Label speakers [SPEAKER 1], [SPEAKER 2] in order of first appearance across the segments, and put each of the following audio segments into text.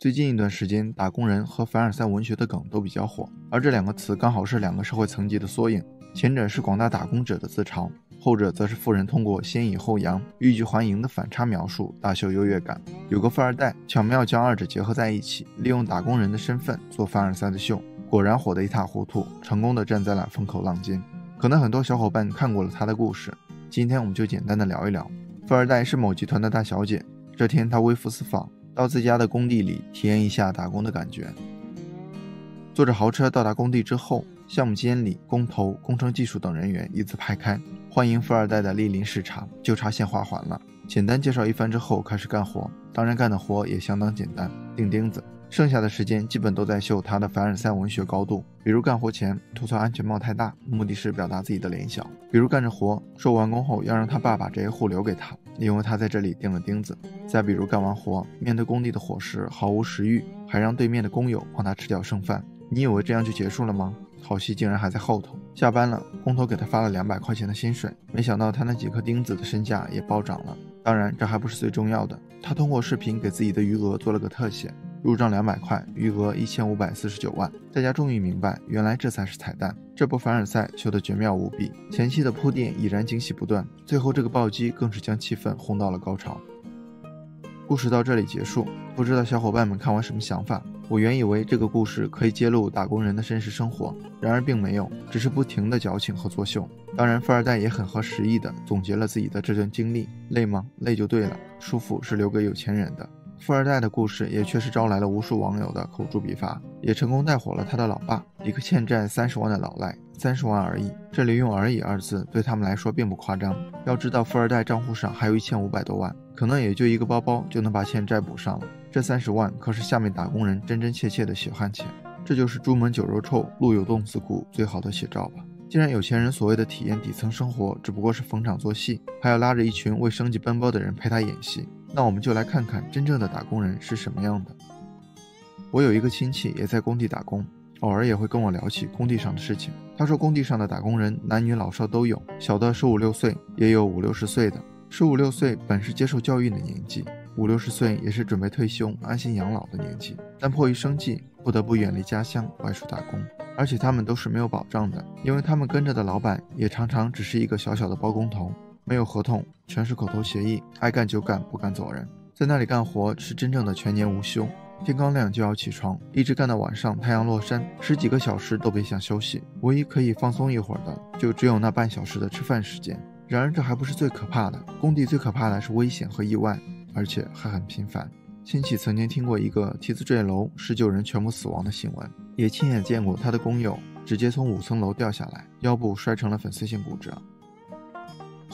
[SPEAKER 1] 最近一段时间，打工人和凡尔赛文学的梗都比较火，而这两个词刚好是两个社会层级的缩影。前者是广大打工者的自嘲，后者则是富人通过先抑后扬、欲拒还迎的反差描述，大秀优越感。有个富二代巧妙将二者结合在一起，利用打工人的身份做凡尔赛的秀，果然火得一塌糊涂，成功的站在了风口浪尖。可能很多小伙伴看过了他的故事，今天我们就简单的聊一聊。富二代是某集团的大小姐，这天她微服私访。到自家的工地里体验一下打工的感觉。坐着豪车到达工地之后，项目监理、工头、工程技术等人员一字排开，欢迎富二代的莅临视察，就差献花环了。简单介绍一番之后，开始干活。当然，干的活也相当简单，钉钉子。剩下的时间基本都在秀他的凡尔赛文学高度，比如干活前吐槽安全帽太大，目的是表达自己的脸小；比如干着活说完工后要让他爸把这一户留给他，因为他在这里钉了钉子；再比如干完活面对工地的伙食毫无食欲，还让对面的工友帮他吃掉剩饭。你以为这样就结束了吗？好戏竟然还在后头。下班了，工头给他发了两百块钱的薪水，没想到他那几颗钉子的身价也暴涨了。当然，这还不是最重要的，他通过视频给自己的余额做了个特写。入账两百块，余额一千五百四十九万。大家终于明白，原来这才是彩蛋。这波凡尔赛秀得绝妙无比，前期的铺垫已然惊喜不断，最后这个暴击更是将气氛轰到了高潮。故事到这里结束，不知道小伙伴们看完什么想法？我原以为这个故事可以揭露打工人的真实生活，然而并没有，只是不停的矫情和作秀。当然，富二代也很合时宜的总结了自己的这段经历：累吗？累就对了，舒服是留给有钱人的。富二代的故事也确实招来了无数网友的口诛笔伐，也成功带火了他的老爸，一个欠债三十万的老赖，三十万而已。这里用“而已”二字对他们来说并不夸张。要知道，富二代账户上还有一千五百多万，可能也就一个包包就能把欠债补上了。这三十万可是下面打工人真真切切的血汗钱，这就是朱门酒肉臭，路有冻死骨最好的写照吧。既然有钱人所谓的体验底层生活只不过是逢场作戏，还要拉着一群为生计奔波的人陪他演戏。那我们就来看看真正的打工人是什么样的。我有一个亲戚也在工地打工，偶尔也会跟我聊起工地上的事情。他说，工地上的打工人男女老少都有，小的十五六岁，也有五六十岁的。十五六岁本是接受教育的年纪，五六十岁也是准备退休安心养老的年纪，但迫于生计，不得不远离家乡外出打工。而且他们都是没有保障的，因为他们跟着的老板也常常只是一个小小的包工头。没有合同，全是口头协议，爱干就干，不干走人。在那里干活是真正的全年无休，天刚亮就要起床，一直干到晚上太阳落山，十几个小时都别想休息。唯一可以放松一会儿的，就只有那半小时的吃饭时间。然而这还不是最可怕的，工地最可怕的是危险和意外，而且还很频繁。亲戚曾经听过一个梯子坠楼，十九人全部死亡的新闻，也亲眼见过他的工友直接从五层楼掉下来，腰部摔成了粉碎性骨折。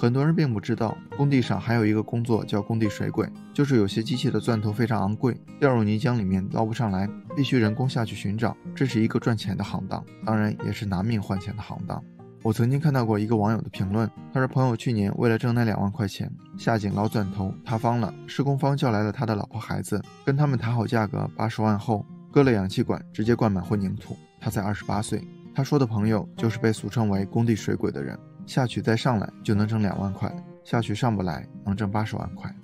[SPEAKER 1] 很多人并不知道，工地上还有一个工作叫工地水鬼，就是有些机器的钻头非常昂贵，掉入泥浆里面捞不上来，必须人工下去寻找。这是一个赚钱的行当，当然也是拿命换钱的行当。我曾经看到过一个网友的评论，他说朋友去年为了挣那两万块钱下井捞钻头塌方了，施工方叫来了他的老婆孩子，跟他们谈好价格八十万后，割了氧气管，直接灌满混凝土。他才二十八岁，他说的朋友就是被俗称为工地水鬼的人。下去再上来就能挣两万块，下去上不来能挣八十万块。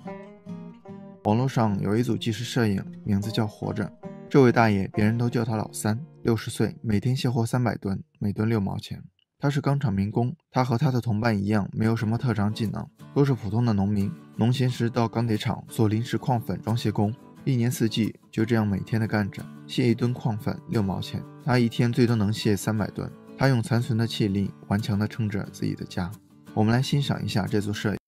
[SPEAKER 1] 网络上有一组纪实摄影，名字叫“活着”。这位大爷，别人都叫他老三，六十岁，每天卸货三百吨，每吨六毛钱。他是钢厂民工，他和他的同伴一样，没有什么特长技能，都是普通的农民。农闲时到钢铁厂做临时矿粉装卸工，一年四季就这样每天的干着，卸一吨矿粉六毛钱，他一天最多能卸三百吨。他用残存的气力顽强地撑着自己的家。我们来欣赏一下这座摄影。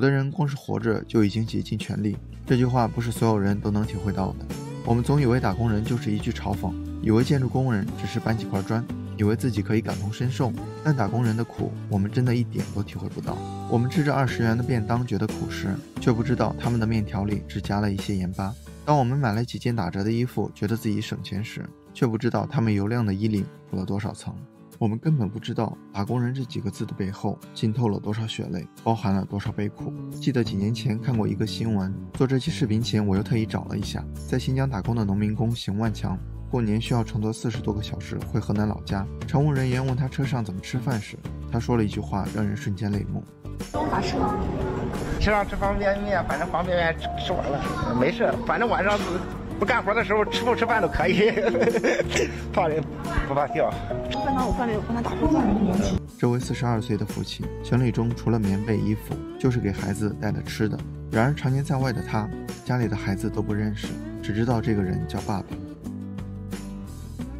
[SPEAKER 1] 有的人光是活着就已经竭尽全力，这句话不是所有人都能体会到的。我们总以为打工人就是一句嘲讽，以为建筑工人只是搬几块砖，以为自己可以感同身受。但打工人的苦，我们真的一点都体会不到。我们吃着二十元的便当觉得苦时，却不知道他们的面条里只加了一些盐巴。当我们买了几件打折的衣服，觉得自己省钱时，却不知道他们油亮的衣领补了多少层。我们根本不知道“打工人”这几个字的背后浸透了多少血泪，包含了多少悲苦。记得几年前看过一个新闻，做这期视频前，我又特意找了一下，在新疆打工的农民工邢万强，过年需要乘坐四十多个小时回河南老家。乘务人员问他车上怎么吃饭时，他说了一句话，让人瞬间泪目：“
[SPEAKER 2] 咋吃？
[SPEAKER 3] 车上吃方便面，反正方便面吃吃完了，没事，反正晚上。”不干活的时候吃不吃饭都可以，怕人不怕掉。
[SPEAKER 2] 刚刚我饭里有跟他打过架。
[SPEAKER 1] 这位四十二岁的父亲，行李中除了棉被、衣服，就是给孩子带的吃的。然而常年在外的他，家里的孩子都不认识，只知道这个人叫爸爸。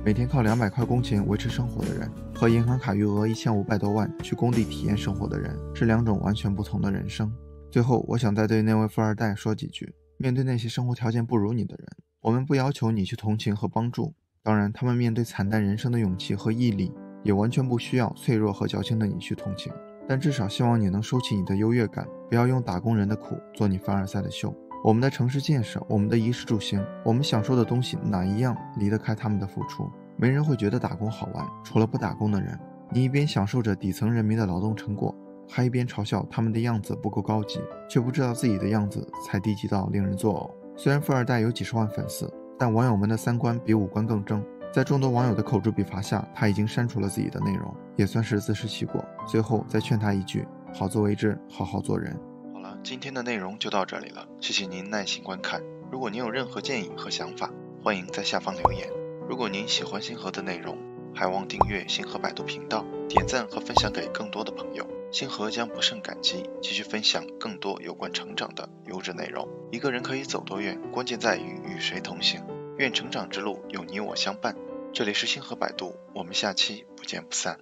[SPEAKER 1] 每天靠两百块工钱维持生活的人，和银行卡余额一千五百多万去工地体验生活的人，是两种完全不同的人生。最后，我想再对那位富二代说几句：面对那些生活条件不如你的人。我们不要求你去同情和帮助，当然，他们面对惨淡人生的勇气和毅力，也完全不需要脆弱和矫情的你去同情。但至少希望你能收起你的优越感，不要用打工人的苦做你凡尔赛的秀。我们的城市建设，我们的衣食住行，我们享受的东西，哪一样离得开他们的付出？没人会觉得打工好玩，除了不打工的人。你一边享受着底层人民的劳动成果，还一边嘲笑他们的样子不够高级，却不知道自己的样子才低级到令人作呕。虽然富二代有几十万粉丝，但网友们的三观比五官更正。在众多网友的口诛笔伐下，他已经删除了自己的内容，也算是自食其果。最后再劝他一句：好自为之，好好做人。好了，今天的内容就到这里了，谢谢您耐心观看。如果您有任何建议和想法，欢迎在下方留言。如果您喜欢星河的内容，还望订阅星河百度频道，点赞和分享给更多的朋友。星河将不胜感激，继续分享更多有关成长的优质内容。一个人可以走多远，关键在于与谁同行。愿成长之路有你我相伴。这里是星河百度，我们下期不见不散。